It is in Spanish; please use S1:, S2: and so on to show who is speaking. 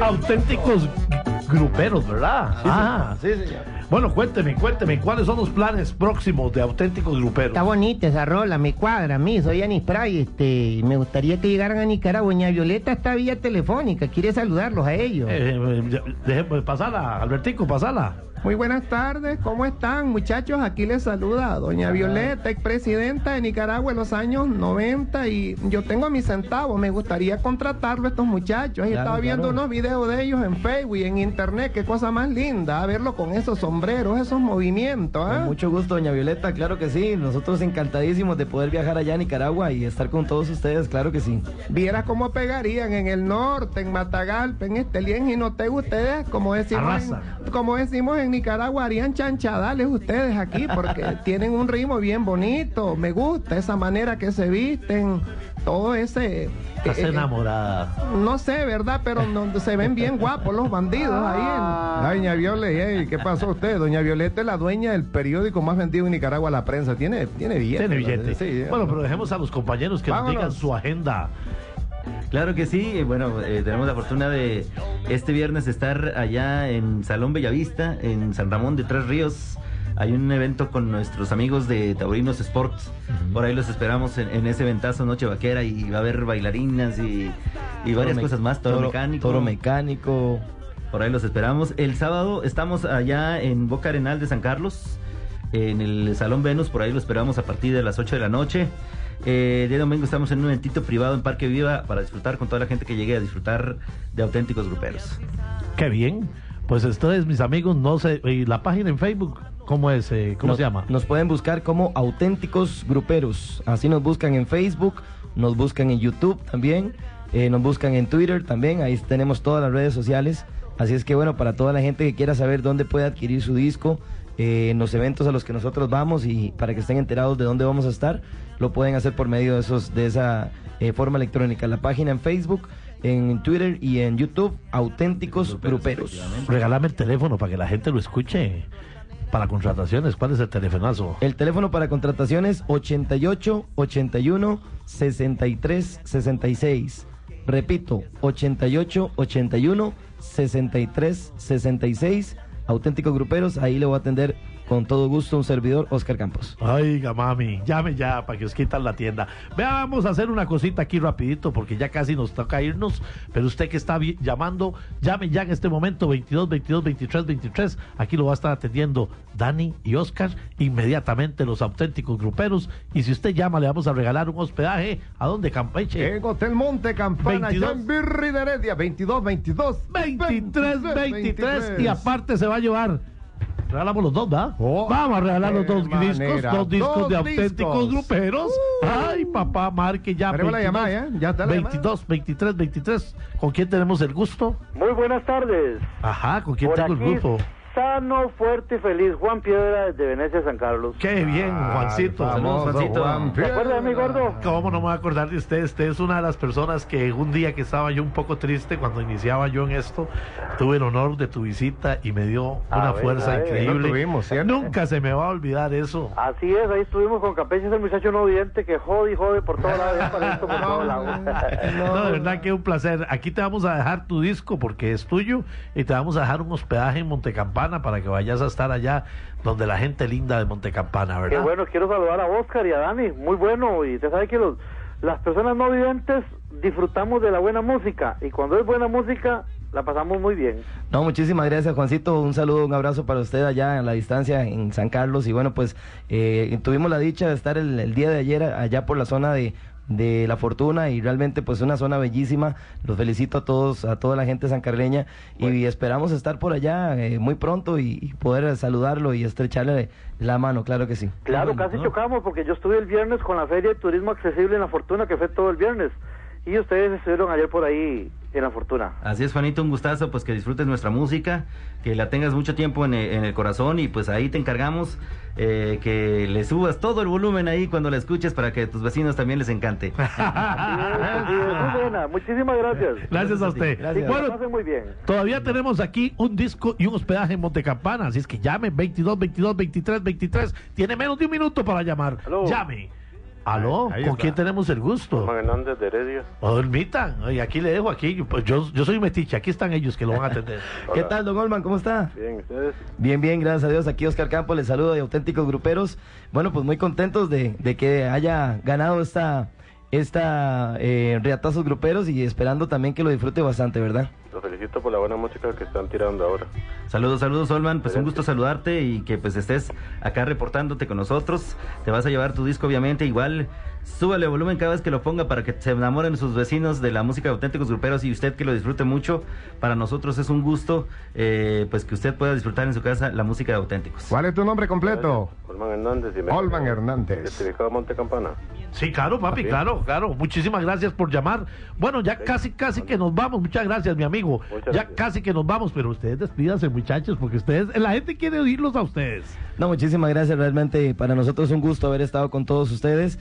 S1: auténticos gruperos, ¿verdad? ah,
S2: Sí, señor.
S1: Bueno, cuénteme, cuénteme, ¿cuáles son los planes próximos de auténticos gruperos?
S3: Está bonita esa rola, me cuadra a mí, soy Anis Pray, este, me gustaría que llegaran a Nicaragua. Doña Violeta está vía telefónica, quiere saludarlos a ellos.
S1: Eh, eh, deje- pasala, Albertico, pasala.
S4: Muy buenas tardes, ¿cómo están muchachos? Aquí les saluda Doña Violeta, expresidenta de Nicaragua en los años 90 y yo tengo mis centavos, me gustaría contratarlo a estos muchachos.
S2: Claro,
S4: estaba viendo
S2: claro.
S4: unos videos de ellos en Facebook y en internet, qué cosa más linda, a verlo con esos sombreros, esos movimientos. ¿ah?
S2: Con mucho gusto, doña Violeta, claro que sí. Nosotros encantadísimos de poder viajar allá a Nicaragua y estar con todos ustedes, claro que sí.
S4: Vieras cómo pegarían en el norte, en Matagalpa, en Estelien, Jinotegu, ustedes, como decimos, en, como decimos en Nicaragua, harían chanchadales ustedes aquí, porque tienen un ritmo bien bonito, me gusta esa manera que se visten, todo ese...
S1: Estás
S4: eh, eh,
S1: enamorada.
S4: no sé, ¿verdad? Pero no- se ven bien guapos los bandidos ahí en... Doña Violeta, ¿qué pasó usted? Doña Violeta es la dueña del periódico más vendido en Nicaragua, La Prensa. Tiene, tiene billete.
S1: Tiene billete.
S4: Sí,
S1: bueno, pero dejemos a los compañeros que nos digan su agenda.
S5: Claro que sí, eh, bueno, eh, tenemos la fortuna de este viernes estar allá en Salón Bellavista, en San Ramón de Tres Ríos. Hay un evento con nuestros amigos de Taurinos Sports. Por ahí los esperamos en, en ese ventazo Noche Vaquera y va a haber bailarinas y, y varias cosas más. Toro, mecánico.
S2: Toro mecánico.
S5: Por ahí los esperamos. El sábado estamos allá en Boca Arenal de San Carlos, en el Salón Venus. Por ahí lo esperamos a partir de las 8 de la noche. Eh, el día domingo estamos en un eventito privado en Parque Viva para disfrutar con toda la gente que llegue a disfrutar de auténticos gruperos.
S1: Qué bien. Pues ustedes, mis amigos, no sé. ¿Y la página en Facebook? ¿Cómo es? eh, ¿Cómo
S2: Nos-
S1: se llama?
S2: Nos pueden buscar como auténticos gruperos. Así nos buscan en Facebook, nos buscan en YouTube también, eh, nos buscan en Twitter también. Ahí tenemos todas las redes sociales. Así es que bueno, para toda la gente que quiera saber dónde puede adquirir su disco, eh, en los eventos a los que nosotros vamos y para que estén enterados de dónde vamos a estar, lo pueden hacer por medio de esos de esa eh, forma electrónica. La página en Facebook, en Twitter y en YouTube, auténticos gruperos.
S1: Regálame el teléfono para que la gente lo escuche. Para contrataciones, ¿cuál es el telefonazo?
S2: El teléfono para contrataciones 88 81 63 66. Repito, 88 81 63 66. Auténticos gruperos, ahí le voy a atender con todo gusto un servidor, Oscar Campos.
S1: Ay, mami, llame ya para que os quitan la tienda. Vea, vamos a hacer una cosita aquí rapidito porque ya casi nos toca irnos. Pero usted que está llamando, llame ya en este momento 22 22 23 23. Aquí lo va a estar atendiendo Dani y Oscar, inmediatamente los auténticos gruperos. Y si usted llama, le vamos a regalar un hospedaje. ¿A dónde, Campeche?
S4: En Hotel Monte Campana,
S1: 22.
S4: allá en Birri de Heredia, 22, 22.
S1: 23, 23 y aparte se va a llevar. Regalamos los dos, ¿verdad?
S4: Oh,
S1: Vamos a regalar los dos discos,
S4: manera.
S1: dos discos
S4: Dos
S1: de auténticos
S4: discos.
S1: gruperos. Ay, papá, marque ya.
S4: Tenemos la llamada, ¿ya? ¿Ya está la
S1: 22, 23, 23. ¿Con quién tenemos el gusto?
S6: Muy buenas tardes.
S1: Ajá, ¿con quién
S6: Por
S1: tengo el
S6: aquí,
S1: gusto?
S6: Sano, fuerte y feliz. Juan Piedra desde Venecia, San Carlos.
S1: Qué bien, Juancito.
S4: famoso
S5: Saludos, Juancito.
S4: Juan
S6: ¿Se acuerda de mí,
S4: Piedra.
S6: gordo?
S1: ¿Cómo no me voy a acordar de usted? Usted es una de las personas que un día que estaba yo un poco triste cuando iniciaba yo en esto, tuve el honor de tu visita y me dio
S6: A
S1: una
S6: ver,
S1: fuerza
S6: ver.
S1: increíble.
S4: Tuvimos.
S1: Nunca se me va a olvidar eso.
S6: Así es, ahí estuvimos con Campeche, ese muchacho no vidente que jode y jode por todos lados, ya para esto por todos lados.
S1: No, de verdad que es un placer. Aquí te vamos a dejar tu disco porque es tuyo y te vamos a dejar un hospedaje en Para que vayas a estar allá donde la gente linda de Montecampana,
S6: Qué
S1: ¿verdad?
S6: bueno, quiero saludar a Oscar y a Dani, muy bueno, y usted sabe que los, las personas no videntes disfrutamos de la buena música, y cuando es buena música, la pasamos muy bien.
S2: No, muchísimas gracias, Juancito. Un saludo, un abrazo para usted allá en la distancia en San Carlos. Y bueno, pues eh, tuvimos la dicha de estar el, el día de ayer allá por la zona de, de La Fortuna y realmente pues una zona bellísima. Los felicito a todos, a toda la gente sancarleña y esperamos estar por allá eh, muy pronto y, y poder saludarlo y estrecharle la mano, claro que sí.
S6: Claro,
S5: bueno,
S6: casi
S5: ¿no?
S6: chocamos porque yo estuve el viernes con la Feria de Turismo Accesible en La Fortuna, que fue todo el viernes, y ustedes estuvieron ayer por ahí en La Fortuna.
S5: Así es, Juanito, un gustazo, pues que disfrutes nuestra música, que la tengas mucho tiempo en el, en el corazón y pues ahí te encargamos eh, que le subas todo el volumen ahí cuando la escuches para que a tus vecinos también les encante.
S6: Muy buena, muchísimas gracias.
S1: Gracias a usted.
S2: Gracias.
S1: Bueno,
S6: pasen muy bien.
S1: Todavía tenemos aquí un disco y un hospedaje en Montecampana, así es que llame 22 22 23 23. Tiene menos de un minuto para llamar. Llame. Aló,
S7: Ahí
S1: ¿con
S7: está.
S1: quién tenemos el gusto?
S8: Juan Hernández de Heredia.
S1: O dormitan. Y aquí le dejo, aquí. Pues yo, yo soy metiche, aquí están ellos que lo van a atender.
S2: ¿Qué tal, don Olman? ¿Cómo está?
S8: Bien, ¿ustedes?
S2: Bien, bien, gracias a Dios. Aquí Oscar Campos les saludo de Auténticos Gruperos. Bueno, pues muy contentos de, de que haya ganado esta, esta eh, Reatazos Gruperos y esperando también que lo disfrute bastante, ¿verdad?
S8: Los felicito por la buena música que están tirando ahora.
S5: Saludos, saludos, Olman. Pues un gusto saludarte y que pues estés acá reportándote con nosotros. Te vas a llevar tu disco, obviamente. Igual, súbale volumen cada vez que lo ponga para que se enamoren sus vecinos de la música de auténticos gruperos y usted que lo disfrute mucho. Para nosotros es un gusto, eh, pues que usted pueda disfrutar en su casa la música de auténticos.
S7: ¿Cuál es tu nombre completo?
S8: Olman Hernández. Y me-
S7: Olman Hernández.
S8: Certificado Monte Campana.
S1: Sí, claro, papi,
S8: es.
S1: claro, claro. Muchísimas gracias por llamar. Bueno, ya casi, casi que nos vamos. Muchas gracias, mi amigo.
S8: Muchas
S1: ya
S8: gracias.
S1: casi que nos vamos, pero ustedes despídanse, muchachos, porque ustedes, la gente quiere oírlos a ustedes.
S2: No, muchísimas gracias. Realmente para nosotros es un gusto haber estado con todos ustedes.